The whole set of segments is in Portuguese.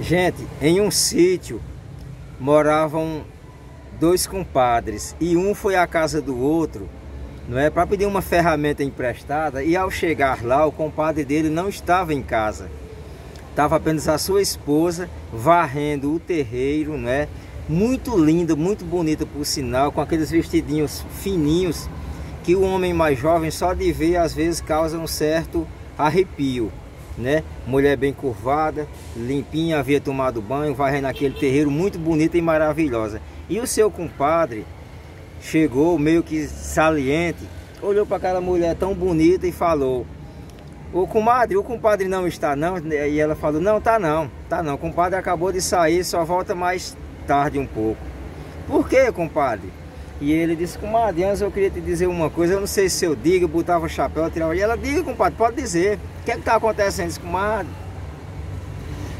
Gente, em um sítio moravam dois compadres e um foi à casa do outro, não é, para pedir uma ferramenta emprestada e ao chegar lá o compadre dele não estava em casa. Estava apenas a sua esposa varrendo o terreiro, não é? Muito linda, muito bonita por sinal, com aqueles vestidinhos fininhos que o homem mais jovem só de ver às vezes causa um certo arrepio né? Mulher bem curvada, limpinha, havia tomado banho, varrendo aquele terreiro muito bonita e maravilhosa. E o seu compadre chegou meio que saliente, olhou para aquela mulher tão bonita e falou: "O comadre, o compadre não está não?" E ela falou: "Não, tá não. Tá não. O compadre acabou de sair, só volta mais tarde um pouco." "Por quê, compadre?" E ele disse, comadre, antes eu queria te dizer uma coisa, eu não sei se eu digo, eu botava o chapéu, tirava. E ela, diga, compadre, pode dizer. O que é que está acontecendo? Disse, comadre,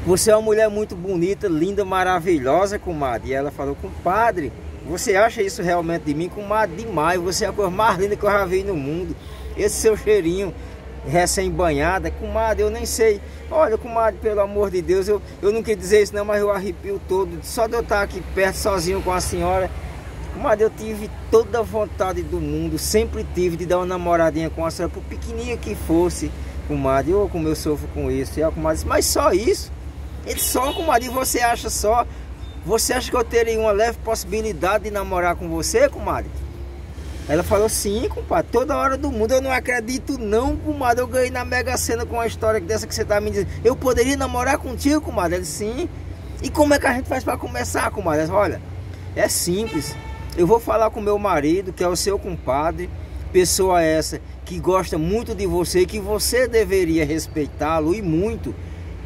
você é uma mulher muito bonita, linda, maravilhosa, comadre. E ela falou, compadre, você acha isso realmente de mim? Comadre, demais. Você é a coisa mais linda que eu já vi no mundo. Esse seu cheirinho recém-banhada, comadre, eu nem sei. Olha, comadre, pelo amor de Deus, eu, eu não queria dizer isso não, mas eu arrepio todo. Só de eu estar aqui perto, sozinho com a senhora, mas eu tive toda a vontade do mundo, sempre tive de dar uma namoradinha com a senhora, por pequenininha que fosse, comadre. Ou como eu sofro com isso, e a comadre disse, mas só isso? Ele só, comadre, você acha só? Você acha que eu teria uma leve possibilidade de namorar com você, comadre? Ela falou, sim, compadre, toda hora do mundo, eu não acredito não, comadre, eu ganhei na Mega Sena com uma história dessa que você tá me dizendo. Eu poderia namorar contigo, comadre? Ele, sim. E como é que a gente faz para começar, comadre? Ela, olha, é simples. Eu vou falar com meu marido, que é o seu compadre, pessoa essa que gosta muito de você e que você deveria respeitá-lo e muito.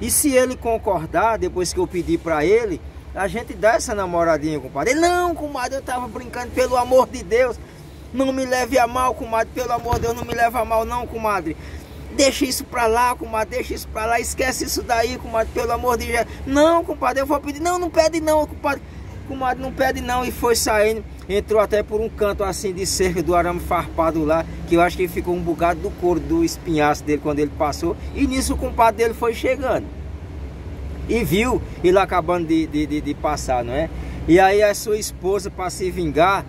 E se ele concordar, depois que eu pedir para ele, a gente dá essa namoradinha, compadre. Ele, não, comadre, eu tava brincando, pelo amor de Deus. Não me leve a mal, comadre, pelo amor de Deus, não me leve a mal não, comadre. Deixa isso pra lá, comadre, deixa isso pra lá, esquece isso daí, comadre, pelo amor de Deus. Não, compadre, eu vou pedir. Não, não pede não, compadre comadre não pede não e foi saindo, entrou até por um canto assim de cerca do arame farpado lá, que eu acho que ficou um bocado do couro do espinhaço dele quando ele passou, e nisso o compadre dele foi chegando. E viu ele acabando de, de, de, de passar, não é? E aí a sua esposa para se vingar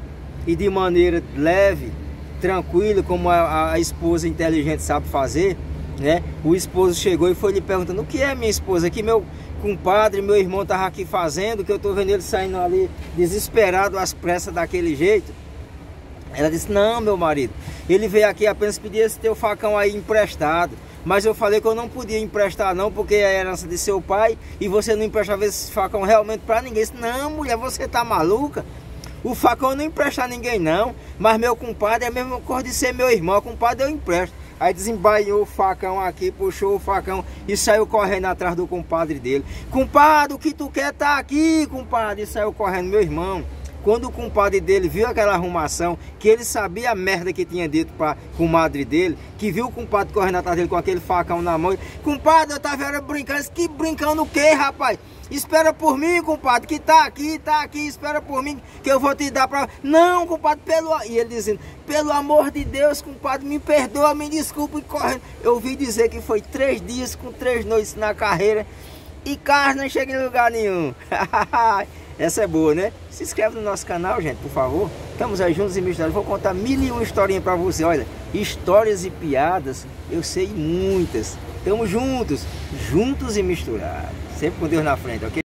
e de maneira leve, tranquila, como a, a esposa inteligente sabe fazer, né? O esposo chegou e foi lhe perguntando: "O que é minha esposa aqui, meu compadre, meu irmão tava aqui fazendo, que eu tô vendo ele saindo ali desesperado às pressas daquele jeito?" Ela disse: "Não, meu marido. Ele veio aqui apenas pedir esse teu facão aí emprestado." Mas eu falei que eu não podia emprestar não, porque é herança de seu pai e você não emprestava esse facão realmente para ninguém. Disse, não, mulher, você tá maluca? O facão eu não empresta a ninguém não, mas meu compadre é a mesma coisa de ser meu irmão, o compadre eu empresto. Aí desembaiou o facão aqui, puxou o facão e saiu correndo atrás do compadre dele. Compadre, o que tu quer tá aqui, compadre? E saiu correndo, meu irmão. Quando o compadre dele viu aquela arrumação, que ele sabia a merda que tinha dito para comadre dele, que viu o compadre correndo atrás dele com aquele facão na mão, compadre, eu tava brincando, que brincando o quê, rapaz? Espera por mim, compadre, que tá aqui, tá aqui, espera por mim, que eu vou te dar pra... Não, compadre, pelo... E ele dizendo, pelo amor de Deus, compadre, me perdoa, me desculpa, e correndo. Eu ouvi dizer que foi três dias com três noites na carreira e carro não chega em lugar nenhum. Essa é boa, né? Se inscreve no nosso canal, gente, por favor. Estamos aí juntos e misturados. Vou contar mil e uma historinha para você. Olha, histórias e piadas, eu sei muitas. Estamos juntos, juntos e misturados. Sempre com Deus na frente, ok?